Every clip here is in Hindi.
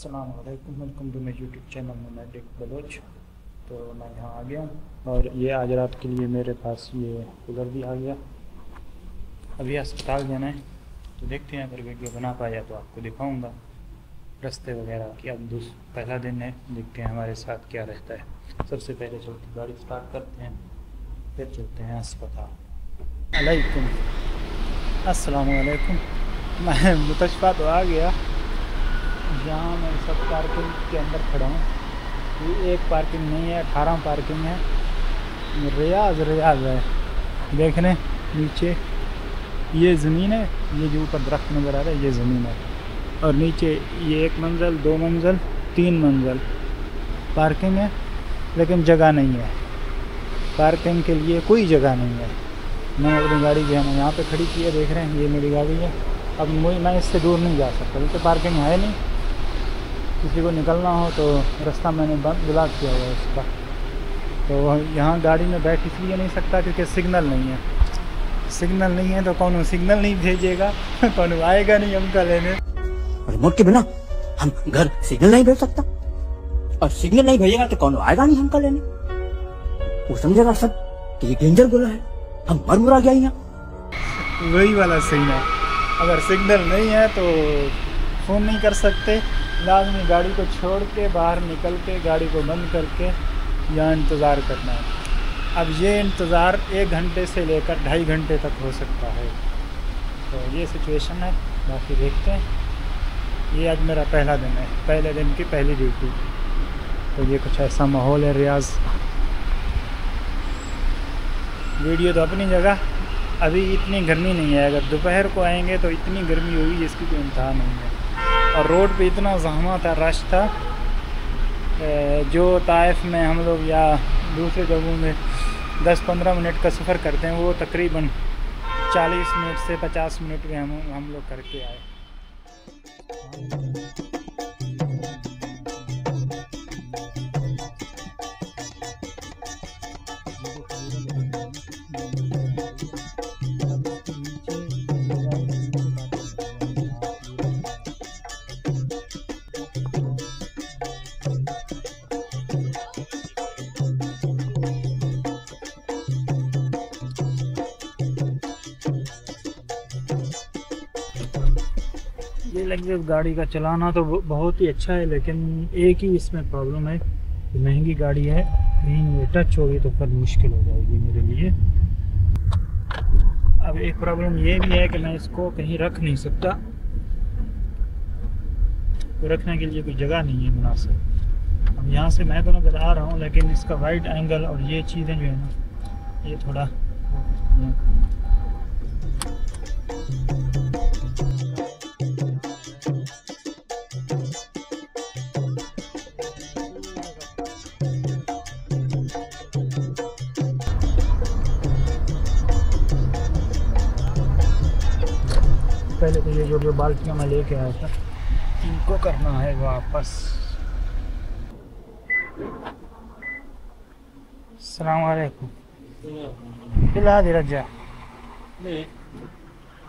असलकुम welcome to my YouTube channel मोमेटिक Baloch तो मैं यहाँ आ गया हूँ और ये आज रात के लिए मेरे पास ये कूलर भी आ गया। अभी अस्पताल जाना है। तो देखते हैं, अगर वीडियो बना पाया तो आपको दिखाऊँगा। रास्ते वगैरह की अब दूस, पहला दिन है। देखते हैं हमारे साथ क्या रहता है। सबसे पहले चलती गाड़ी स्टार्ट करते हैं। फिर चलते हैं अस्पताल। अस्सलामुअलैकुम मैं मुतशफ़ा तो आ गया। जहाँ मैं सब पार्किंग के अंदर खड़ा हूँ। ये एक पार्किंग नहीं है, अठारह पार्किंग है। रियाज रियाज है। देख रहे नीचे। ये ज़मीन है, ये जो ऊपर दरख्त नज़र आ रहा है, ये ज़मीन है। और नीचे ये एक मंजिल, दो मंजिल, तीन मंजिल। पार्किंग है, लेकिन जगह नहीं है। पार्किंग के लिए कोई जगह नहीं है। मैं अपनी गाड़ी जो है ना यहाँ पे खड़ी की है, देख रहे हैं, ये मेरी गाड़ी है। अब मैं इससे दूर नहीं जा सकता, क्योंकि पार्किंग है नहीं। किसी को निकलना हो तो रास्ता मैंने ब्लॉक किया हुआ है उसका। तो यहाँ गाड़ी में बैठ इसलिए नहीं सकता क्योंकि सिग्नल नहीं है। सिग्नल नहीं है तो कौन सिग्नल नहीं भेजेगा? कौन आएगा नहीं हमका लेने? रिमोट के बिना हम घर सिग्नल नहीं भेज सकता। और सिग्नल नहीं भेजेगा तो कौन आएगा नहीं हमका लेने? वो समझेगा सब कि ये डेंजर गोला है। हम मर मुरा गया यहाँ। वही वाला है। अगर सिग्नल नहीं है तो फ़ोन नहीं कर सकते। लाजमी गाड़ी को छोड़ के बाहर निकल के गाड़ी को बंद करके यहाँ इंतज़ार करना है। अब ये इंतज़ार एक घंटे से लेकर ढाई घंटे तक हो सकता है। तो ये सिचुएशन है। बाकी देखते हैं। ये आज मेरा पहला दिन है। पहले दिन की पहली ड्यूटी तो ये कुछ ऐसा माहौल है रियाज। वीडियो तो अपनी जगह। अभी इतनी गर्मी नहीं है। अगर दोपहर को आएँगे तो इतनी गर्मी होगी जिसकी कोई इंतहा नहीं है। और रोड पे इतना जहमा था रश था जो ताइफ में हम लोग या दूसरे जगहों में 10-15 मिनट का सफ़र करते हैं, वो तकरीबन 40 मिनट से 50 मिनट में हम हम लोग करके आए। ये लग्जस गाड़ी का चलाना तो बहुत ही अच्छा है, लेकिन एक ही इसमें प्रॉब्लम है कि महँगी गाड़ी है, कहीं ये टच होगी तो फिर मुश्किल हो जाएगी मेरे लिए। अब एक प्रॉब्लम ये भी है कि मैं इसको कहीं रख नहीं सकता। तो रखने के लिए कोई जगह नहीं है मुनासिब। अब यहाँ से मैं तो नज़र आ रहा हूँ, लेकिन इसका वाइड एंगल और ये चीज़ें जो है ना, ये थोड़ा पहले तो ये जो जो बाल्टियाँ मैं लेके आया था इनको करना है वापस अलकुम फिलहाल रजा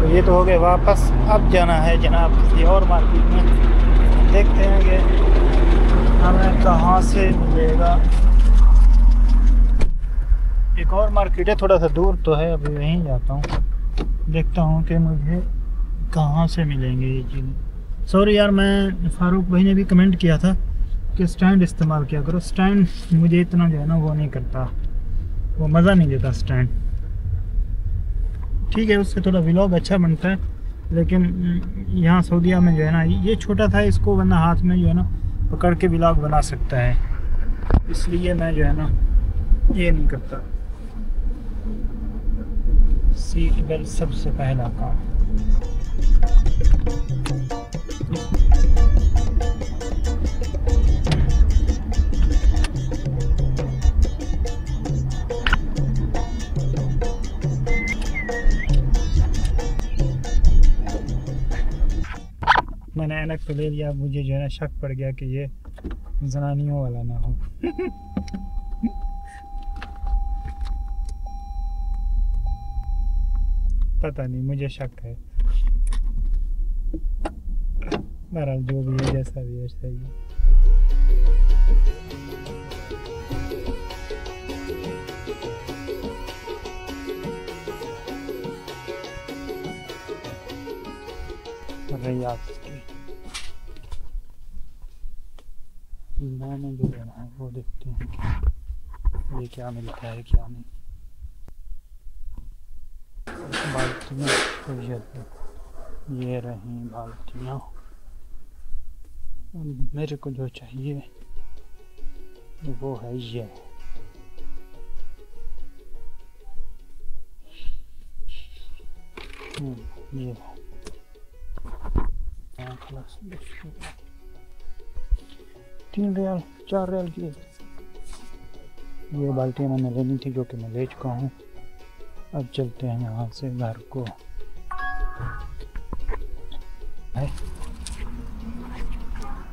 तो ये तो हो गए वापस अब जाना है जनाब किसी और मार्केट में देखते हैं कि हमें कहाँ से मिलेगा एक और मार्केट है, थोड़ा सा दूर तो है, अभी वहीं जाता हूँ। देखता हूँ कि मुझे कहाँ से मिलेंगे ये चीज़ें। सॉरी यार, मैं फारूक भाई ने भी कमेंट किया था कि स्टैंड इस्तेमाल किया करो। स्टैंड मुझे इतना जो है ना, वो नहीं करता। वो मज़ा नहीं देता स्टैंड ठीक है, उससे थोड़ा व्लॉग अच्छा बनता है, लेकिन यहाँ सऊदीया में जो है ना, ये छोटा था इसको, वरना हाथ में जो है ना, पकड़ के व्लॉग बना सकता है। इसलिए मैं जो है ना, ये नहीं करता। सीट बेल्ट सबसे पहला काम। मैंने ऐनक तो ले लिया मुझे जो है ना शक पड़ गया कि ये जनानियों वाला ना हो। पता नहीं, मुझे शक है। बहरहाल, जो भी है, जैसा भी है, सही है। मैंने जो लेना है वो देखते हैं। ये क्या मिलता है, क्या नहीं। बाल्टियाँ तो ये रही बाल्टियाँ। मेरे को जो चाहिए वो है ये। हम्म, ये। हाँ, तीन रियाल चार रियाल की। ये बाल्टियाँ मैंने लेनी थी जो कि मैं ले चुका हूँ। अब चलते हैं यहाँ से घर को।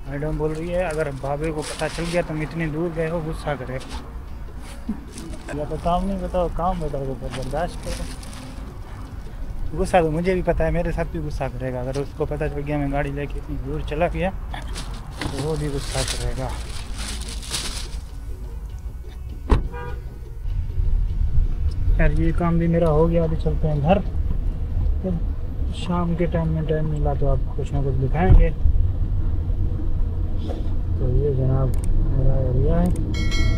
मैडम बोल रही है, अगर भाभी को पता चल गया तुम इतनी दूर गए हो, गुस्सा करे। या तो काम नहीं बताओ, काम बताओ तो बर्दाश्त करो। गुस्सा तो मुझे भी पता है, मेरे साथ भी गुस्सा करेगा। अगर उसको पता चल गया, मैं गाड़ी लेके इतनी दूर चला गया तो वो भी गुस्सा करेगा। खैर, ये काम भी मेरा हो गया, अभी चलते हैं घर। तो शाम के टाइम में टाइम मिला तो आप कुछ ना कुछ दिखाएँगे। तो ये जनाब मेरा एरिया है।